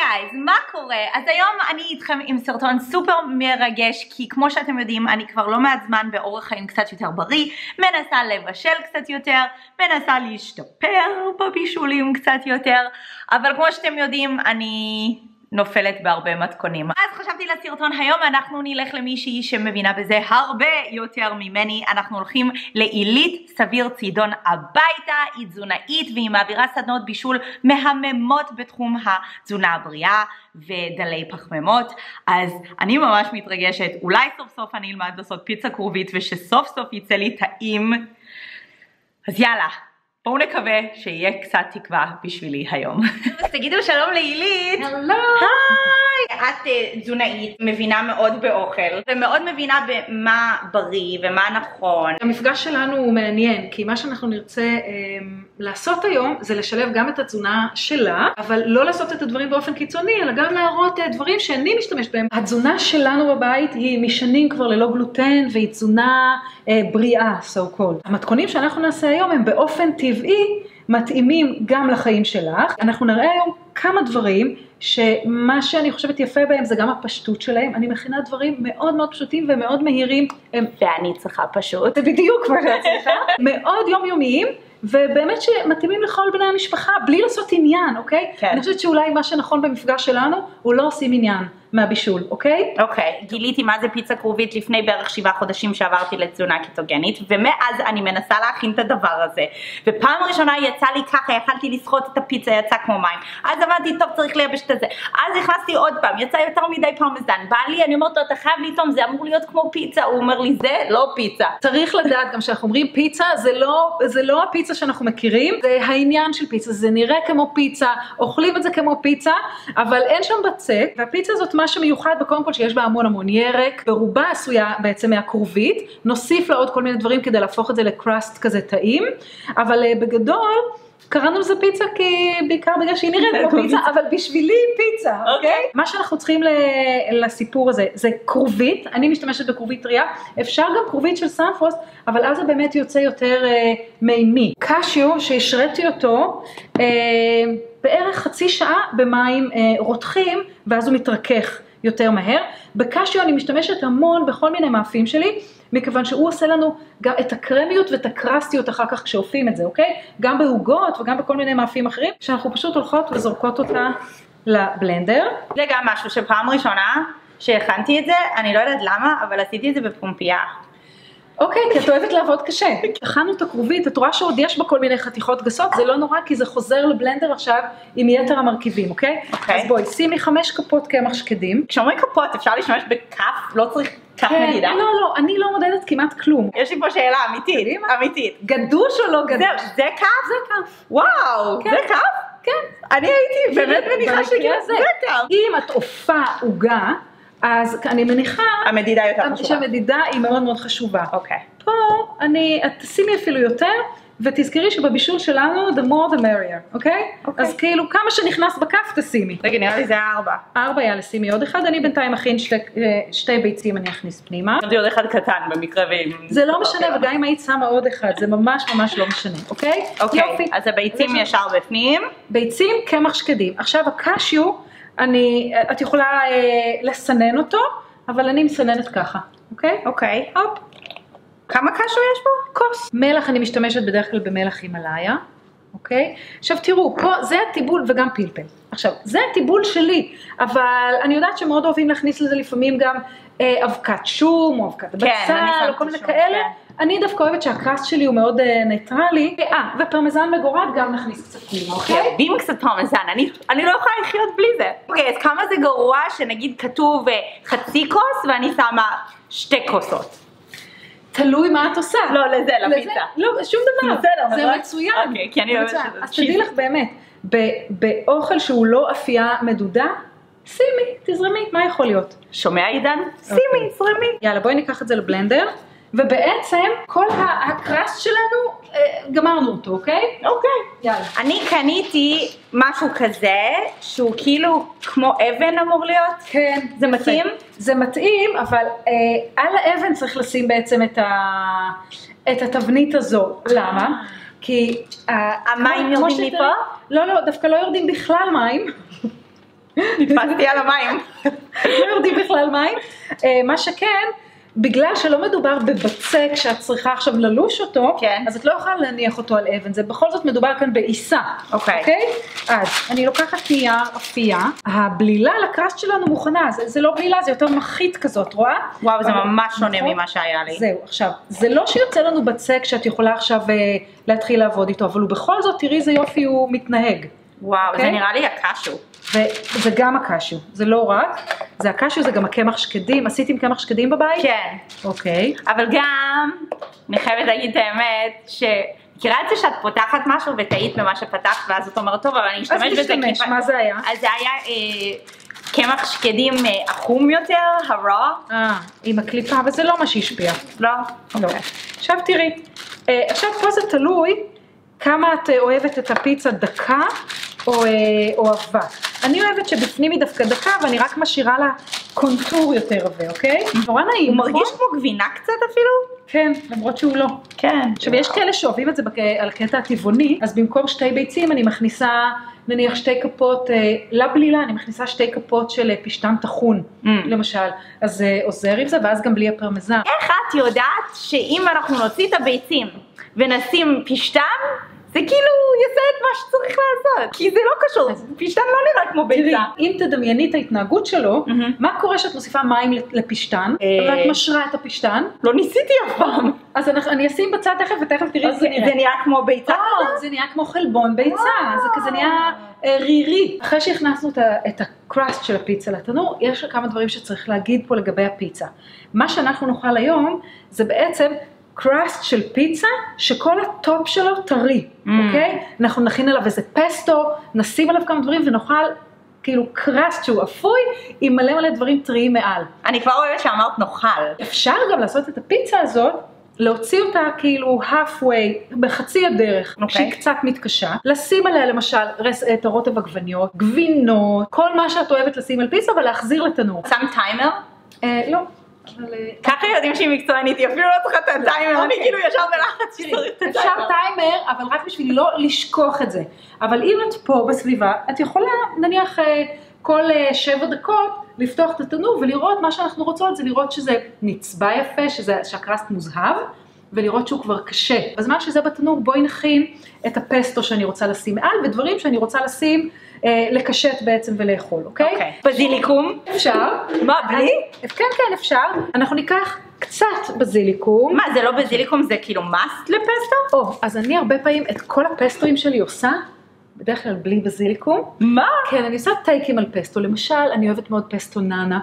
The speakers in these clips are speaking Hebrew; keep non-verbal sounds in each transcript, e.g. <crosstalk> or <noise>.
גייז, מה קורה? אז היום אני איתכם עם סרטון סופר מרגש, כי כמו שאתם יודעים, אני כבר לא מעט זמן באורח חיים קצת יותר בריא, מנסה לבשל קצת יותר, מנסה להשתפר בבישולים קצת יותר, אבל כמו שאתם יודעים, אני נופלת בהרבה מתכונים. אז חשבתי לסרטון היום אנחנו נלך למישהי שמבינה בזה הרבה יותר ממני. אנחנו הולכים לעילית סביר צידון הביתה, היא תזונאית והיא מעבירה סדנות בישול מהממות בתחום התזונה הבריאה ודלי פחמימות. אז אני ממש מתרגשת, אולי סוף סוף אני אלמד לעשות פיצה כרובית ושסוף סוף יצא לי טעים. אז יאללה, בואו נקווה שיהיה קצת תקווה בשבילי היום. <laughs> אז תגידו שלום לעילית. הלו. היי. את אה, תזונאית, מבינה מאוד באוכל, ומאוד מבינה במה בריא ומה נכון. המפגש שלנו הוא מעניין, כי מה שאנחנו נרצה אה, לעשות היום זה לשלב גם את התזונה שלה, אבל לא לעשות את הדברים באופן קיצוני, אלא גם להראות אה, דברים שאני משתמשת בהם. התזונה שלנו בבית היא משנים כבר ללא גלוטן, והיא תזונה אה, בריאה, so called. המתכונים שאנחנו נעשה היום הם באופן טבעי מתאימים גם לחיים שלך. אנחנו נראה היום כמה דברים שמה שאני חושבת יפה בהם זה גם הפשטות שלהם. אני מכינה דברים מאוד מאוד פשוטים ומאוד מהירים. הם, ואני צריכה פשוט. זה בדיוק מה שאת צריכה. <laughs> מאוד יומיומיים. ובאמת שמתאימים לכל בני המשפחה, בלי לעשות עניין, אוקיי? כן. אני חושבת שאולי מה שנכון במפגש שלנו, הוא לא עושים עניין מהבישול, אוקיי? אוקיי, גיליתי מה זה פיצה כרובית לפני בערך שבעה חודשים שעברתי לתזונה קיטוגנית, ומאז אני מנסה להכין את הדבר הזה. ופעם ראשונה יצא לי ככה, יכלתי לסחוט את הפיצה, יצא כמו מים. אז אמרתי, טוב, צריך לייבש את זה. אז הכנסתי עוד פעם, יצא יותר מדי פרמזן. בא לי, אני אומרת לו, אתה חייב לטעום, זה אמור להיות כמו פיצה. הוא אומר לי, זה לא פיצה. צריך לדעת גם שאנחנו אומרים פיצה, זה לא, זה לא הפיצה שאנחנו מכירים, זה העניין של פיצה, זה נראה כמו פיצה, אוכלים את זה כמו פיצה, אבל אין שם בצק, והפיצה הזאת מה שמיוחד בה קודם כל שיש בה המון המון ירק, ברובה עשויה בעצם מהכרובית, נוסיף לה עוד כל מיני דברים כדי להפוך את זה לקראסט כזה טעים, אבל uh, בגדול, קראנו לזה פיצה כי בעיקר בגלל שהיא נראית כמו פיצה, <laughs> אבל בשבילי פיצה, אוקיי? Okay? מה שאנחנו צריכים לסיפור הזה זה כרובית, אני משתמשת בכרובית טריה, אפשר גם כרובית של סנפרוסט, אבל אז זה באמת יוצא יותר אה, מימי. קשיו שהשריתי אותו אה, בערך חצי שעה במים אה, רותחים, ואז הוא מתרכך יותר מהר. בקשיו אני משתמשת המון בכל מיני מאפים שלי. מכיוון שהוא עושה לנו גם את הקרמיות ואת הקרסטיות אחר כך כשאופים את זה, אוקיי? גם בעוגות וגם בכל מיני מאפים אחרים, שאנחנו פשוט הולכות וזורקות אותה לבלנדר. זה גם משהו שפעם ראשונה שהכנתי את זה, אני לא יודעת למה, אבל עשיתי את זה בפומפייה. אוקיי, כי את אוהבת לעבוד קשה. הכנו את הכרובית, את רואה שעוד יש בה כל מיני חתיכות גסות, זה לא נורא כי זה חוזר לבלנדר עכשיו עם יתר המרכיבים, אוקיי? אוקיי. אז בואי, שימי חמש כפות קמח שקדים. כשאומרים כפות אפשר להשתמש בכף, לא צריך כף כן, מדידה. לא, לא, אני לא מודדת כמעט כלום. יש לי פה שאלה אמיתית. אמיתית. גדוש או לא גדוש? זה כף? זה כף. וואו, כן. זה כף? כן. אני הייתי באמת מניחה שכאילו. זה כף. אם את עופה עוגה, אז אני מניחה המדידה יותר חשובה. שהמדידה היא מאוד מאוד חשובה. אוקיי. פה אני, את תשימי אפילו יותר, ותזכרי שבבישול שלנו the more the merrier, אוקיי? אוקיי. אז כאילו כמה שנכנס בכף תשימי. רגע, נראה לי זה היה ארבע. ארבע יאללה שימי עוד אחד, אני בינתיים אכין שתי, אה, שתי ביצים אני אכניס פנימה. שמתי עוד אחד קטן במקרה ואם... זה לא משנה וגם אם היית שמה עוד אחד זה ממש ממש לא משנה, אוקיי? אוקיי, יופי. אז הביצים ישר בפנים. ביצים, קמח שקדים. עכשיו הקשיו, אני, את יכולה אה, לסנן אותו, אבל אני מסננת ככה, אוקיי? אוקיי. הופ, כמה קשו יש פה? כוס. מלח אני משתמשת בדרך כלל במלח הימאליה, אוקיי? עכשיו תראו, פה זה הטיבול וגם פלפל. עכשיו, זה הטיבול שלי, אבל אני יודעת שמאוד אוהבים להכניס לזה לפעמים גם אה, אבקת שום או אבקת כן, בצל או כל מיני כאלה. כן. אני דווקא אוהבת שה crust שלי הוא מאוד אה, ניטרלי. אה, ופרמזן מגורד גם נכניס קצת פנימה, אוקיי? חייבים קצת פרמזן, אני, אני לא יכולה לחיות בלי זה. אוקיי, אז כמה זה גרוע שנגיד כתוב אה, חצי כוס ואני שמה שתי כוסות. תלוי מה את עושה. לא, לזה, לפיצה. לא, שום דבר. בסדר, זה מצוין. אוקיי, כי אני אוהבת. שזה אז תדעי. לך באמת, באוכל שהוא לא אפייה מדודה, שימי, תזרמי, מה יכול להיות? שומע עידן? אוקיי. שימי, זרמי. יאללה, בואי ניקח את זה לבלנדר, ובעצם כל ה- הקרסט שלנו, אה, גמרנו אותו, אוקיי? אוקיי. יאללה. אני קניתי משהו כזה, שהוא כאילו כמו אבן אמור להיות. כן. זה. מתאים? זה מתאים, אבל אה, על האבן צריך לשים בעצם את, ה, את התבנית הזו. למה? כי... ה- המים יורדים מפה? לא, לא, דווקא לא יורדים בכלל מים. נתפסתי על המים. לא יורדים בכלל מים. אה, מה שכן, בגלל שלא מדובר בבצק שאת צריכה עכשיו ללוש אותו, כן. אז את לא יכולה להניח אותו על אבן, זה בכל זאת מדובר כאן בעיסה, אוקיי. אז אני לוקחת נייר אפייה, הבלילה לקראסט שלנו מוכנה, זה, זה לא בלילה, זה יותר מחית כזאת, רואה? וואו, זה ממש שונה נכון? ממה שהיה לי. זהו, עכשיו, זה לא שיוצא לנו בצק שאת יכולה עכשיו אה, להתחיל לעבוד איתו, אבל הוא בכל זאת, תראי איזה יופי הוא מתנהג. וואו, זה אוקיי? נראה לי הקשו. וזה גם הקשיו, זה לא רק, זה הקשיו, זה גם הקמח שקדים, עשית עם קמח שקדים בבית? כן. אוקיי. אבל גם, אני חייבת להגיד את האמת, ש... מכירה את זה שאת פותחת משהו וטעית במה שפתחת ואז את אומרת טוב אבל אני אז אשתמש בזה נשתמש, כי- מה זה היה? אז זה היה אה, קמח שקדים אה, עכום יותר, הרע, אה, עם הקליפה, אבל זה לא מה שהשפיע. לא? לא. עכשיו תראי, אה, עכשיו פה זה תלוי כמה את אה, אוהבת את הפיצה דקה או, אה, או אבק. אני אוהבת שבפנים היא דווקא דקה ואני רק משאירה לה קונטור יותר עבה, אוקיי? נורא נעים, הוא נכון? מרגיש כמו גבינה קצת אפילו? כן, למרות שהוא לא. כן. עכשיו יש כאלה שאוהבים את זה בק... על הקטע הטבעוני, אז במקום שתי ביצים אני מכניסה נניח שתי כפות, אה, לבלילה אני מכניסה שתי כפות של אה, פשטן טחון, Mm. למשל, אז זה עוזר עם זה, ואז גם בלי הפרמזן. איך את יודעת שאם אנחנו נוציא את הביצים ונשים פשטן, זה כאילו יעשה את מה לעשות? כי זה לא קשור, פשטן לא נראה כמו תראי, ביצה. אם תדמייני את ההתנהגות שלו. מה קורה שאת מוסיפה מים לפשטן, אה. ואת משרה את הפשטן, לא ניסיתי אף פעם. אז אני אשים בצד תכף ותכף תראי איך זה נראה. זה נראה כמו ביצה אה, כזה? זה נהיה כמו חלבון ביצה, זה כזה נהיה אה, רירי. אחרי שהכנסנו את ה crust של הפיצה לתנור, יש כמה דברים שצריך להגיד פה לגבי הפיצה. מה שאנחנו נאכל היום זה בעצם crust של פיצה שכל ה top שלו טרי, מממ. אוקיי? אנחנו נכין עליו איזה פסטו, נשים עליו כמה דברים ונאכל כאילו crust שהוא אפוי עם מלא מלא דברים טריים מעל. אני כבר אוהבת שאמרת נאכל. אפשר גם לעשות את הפיצה הזאת, להוציא אותה כאילו halfway, בחצי הדרך, אוקיי. כשהיא קצת מתקשה, לשים עליה למשל רס, את הרוטב עגבניות, גבינות, כל מה שאת אוהבת לשים על פיצה ולהחזיר לתנור. שם טיימר? אה, לא. אבל, אה, ככה יודעים שהיא מקצוענית, היא אפילו לא צריכה את הטיימר, אני אוקיי. כאילו ישר בלחץ שצריך את אפשר הטיימר. טיימר, אבל רק בשביל לא לשכוח את זה. אבל אם את פה בסביבה, את יכולה נניח אה, כל אה, שבע דקות לפתוח את התנור ולראות מה שאנחנו רוצות זה לראות שזה נצבע יפה, שזה, שהקרסט מוזהב. ולראות שהוא כבר קשה. בזמן שזה בתנור בואי נכין את הפסטו שאני רוצה לשים מעל ודברים שאני רוצה לשים, לקשט בעצם ולאכול, אוקיי? אוקיי. בזיליקום? אפשר. מה, בלי? כן, כן, אפשר. אנחנו ניקח קצת בזיליקום. מה, זה לא בזיליקום, זה כאילו מאסט לפסטו? או, אז אני הרבה פעמים את כל הפסטואים שלי עושה, בדרך כלל בלי בזיליקום. מה? כן, אני עושה טייקים על פסטו, למשל, אני אוהבת מאוד פסטו נאנה.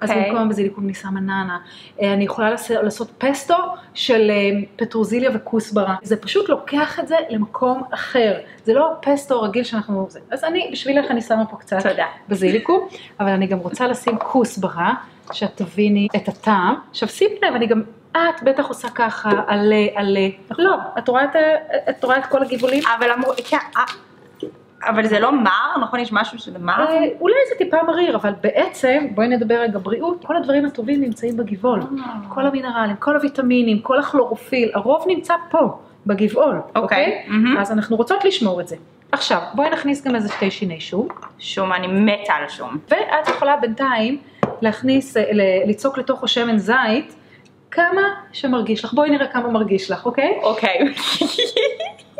אז אוקיי. במקום הבזיליקום אני שמה נאנה. אה, אני יכולה לעשות, פסטו של אה, פטרוזיליה וכוסברה. זה פשוט לוקח את זה למקום אחר. זה לא פסטו רגיל שאנחנו... אז אני, בשבילך אני שמה פה קצת תודה. בזיליקום, אבל אני גם רוצה לשים כוסברה, שאת תביני את הטעם. עכשיו שימי לב, אני גם... את בטח עושה ככה, עלה, עלה. לא, את רואה את, ה- את רואה את כל הגבעולים? אבל אמרו, כן, אה, אבל זה לא מר, נכון? יש משהו שזה מר? אה, אולי זה טיפה מריר, אבל בעצם, בואי נדבר רגע בריאות, כל הדברים הטובים נמצאים בגבעול. כל המינרלים, כל הוויטמינים, כל הכלורופיל, הרוב נמצא פה, בגבעול, אוקיי, אוקיי? אז אנחנו רוצות לשמור את זה. עכשיו, בואי נכניס גם איזה שתי שיני שום, שום, אני מתה על שום. ואת יכולה בינתיים להכניס, אה, ליצוק לתוכו שמן זית, כמה שמרגיש לך. בואי נראה כמה מרגיש לך, אוקיי? אוקיי.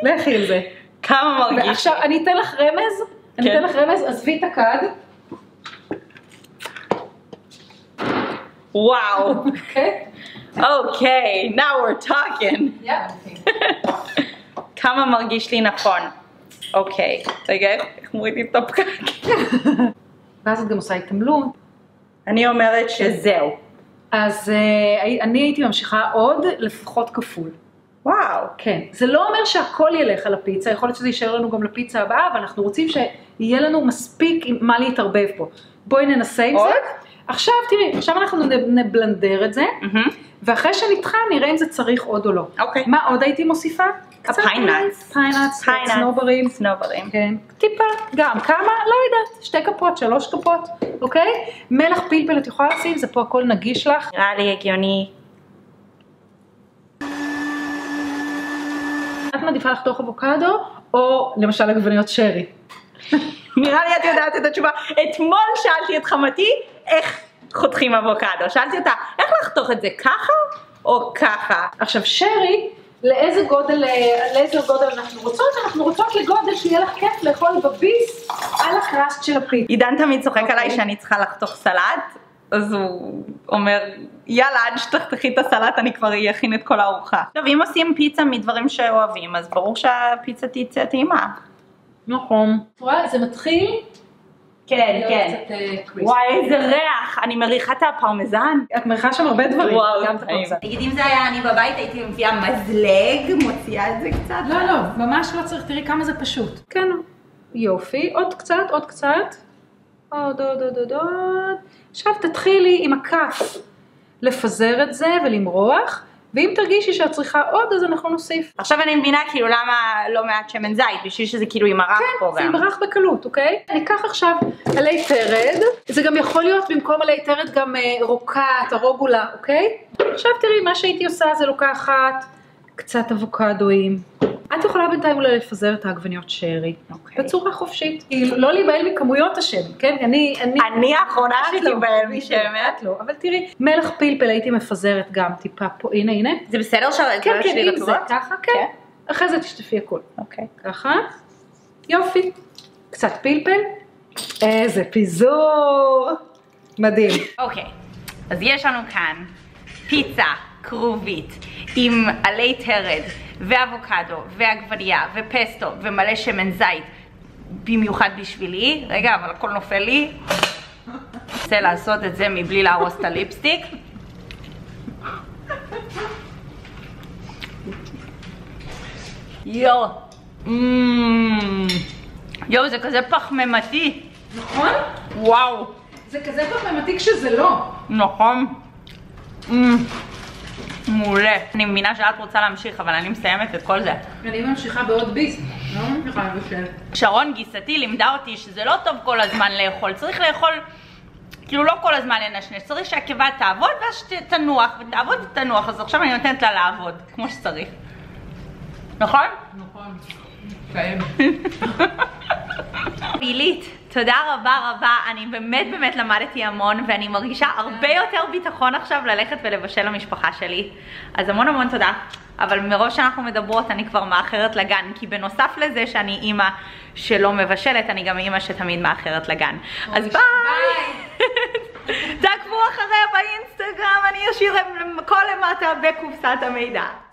לכי על זה. כמה מרגיש? ועכשיו, אני אתן לך רמז, אני כן. אתן לך רמז, עזבי את הכד, וואו. אוקיי? אוקיי, now we're talking. <laughs> כמה מרגיש לי נכון. אוקיי, רגע, איך מורידים את הפקק? <laughs> ואז את גם עושה התעמלות. אני אומרת שזהו. אז uh, אני הייתי ממשיכה עוד לפחות כפול. כן. זה לא אומר שהכל ילך על הפיצה, יכול להיות שזה יישאר לנו גם לפיצה הבאה, אבל אנחנו רוצים שיהיה לנו מספיק עם מה להתערבב פה. בואי ננסה עם עוד? זה. עכשיו תראי, עכשיו אנחנו נבלנדר את זה, מהמם. ואחרי שנטחן נראה אם זה צריך עוד או לא. אוקיי. מה עוד הייתי מוסיפה? pine nuts, pine nuts. צנוברים. סנוברים. כן, טיפה, גם, כמה? לא יודעת, שתי כפות, שלוש כפות, אוקיי? מלח פלפל את יכולה לשים, זה פה הכל נגיש לך. נראה לי הגיוני. מעדיפה לחתוך אבוקדו, או למשל עגבניות שרי. <laughs> נראה לי את יודעת את התשובה. אתמול שאלתי את חמתי איך חותכים אבוקדו. שאלתי אותה, איך לחתוך את זה ככה או ככה? עכשיו שרי, לאיזה גודל, אה, לאיזה גודל אנחנו רוצות? אנחנו רוצות לגודל שיהיה לך כיף לאכול בביס על הקראסט של הפיצה. עידן תמיד צוחק אוקיי. עליי שאני צריכה לחתוך סלט, אז הוא אומר, יאללה, עד שתחתכי את הסלט אני כבר אכין את כל הארוחה. עכשיו, אם עושים פיצה מדברים שאוהבים, אז ברור שהפיצה תצא טעימה. נכון. את רואה, זה מתחיל כן, קצת, אה. וואי, איזה ריח, אני מריחה את הפרמזן. את מריחה שם הרבה דברים, וואו, גם את. הפרזן. נגיד אם זה היה אני בבית הייתי מביאה מזלג, מוציאה את זה קצת. לא, לא, ממש לא צריך, תראי כמה זה פשוט. כן, יופי, עוד קצת, עוד קצת. עוד, עוד, עוד, עוד, עוד. עכשיו תתחילי עם הכף לפזר את זה ולמרוח, ואם תרגישי שאת צריכה עוד, אז אנחנו נוסיף. עכשיו אני מבינה כאילו למה לא מעט שמן זית, בשביל שזה כאילו יימרח פה זה גם. ימרח בקלות, אוקיי? ניקח עכשיו עלי תרד, זה גם יכול להיות במקום עלי תרד גם אה, רוקט, הרוגולה, אוקיי? עכשיו תראי, מה שהייתי עושה זה לוקחת קצת אבוקדואים. את יכולה בינתיים אולי לפזר את העגבניות שרי, אוקיי. בצורה חופשית. כאילו, לא להיבהל מכמויות השמן, כן? אני, אני... אני האחרונה לא, שתיבהל משמן. את לא, אבל תראי, מלח פלפל הייתי מפזרת גם טיפה פה, הנה, הנה. זה בסדר שהרגליים כן, כן, שלי אם זה רטובות? ככה, כן. אחרי זה תשטפי הכל. אוקיי. ככה, יופי, קצת פלפל, איזה פיזור, מדהים. אוקיי, אז יש לנו כאן פיצה כרובית עם עלי תרד ואבוקדו ועגבנייה ופסטו ומלא שמן זית במיוחד בשבילי. רגע, אבל הכל נופל לי. רוצה לעשות את זה מבלי להרוס את הליפסטיק. יואו. יואו, זה כזה פחמימתי. נכון? וואו. זה כזה פחמימתי כשזה לא. נכון. מעולה. אני מבינה שאת רוצה להמשיך, אבל אני מסיימת את כל זה. אני ממשיכה בעוד ביס, לא ממשיכה לבשל. שרון גיסתי לימדה אותי שזה לא טוב כל הזמן לאכול, צריך לאכול, כאילו לא כל הזמן לנשנש, צריך שהקיבה תעבוד ואז שתנוח, ותעבוד ותנוח, אז עכשיו אני נותנת לה לעבוד, כמו שצריך. נכון? נכון. קיים. <laughs> תודה רבה רבה, אני באמת באמת למדתי המון ואני מרגישה הרבה יותר ביטחון עכשיו ללכת ולבשל למשפחה שלי. אז המון המון תודה. אבל מראש שאנחנו מדברות אני כבר מאחרת לגן, כי בנוסף לזה שאני אימא שלא מבשלת, אני גם אימא שתמיד מאחרת לגן. אז ביי! <laughs> תעקבו אחריה באינסטגרם, אני אשאיר הכל למטה בקופסת המידע.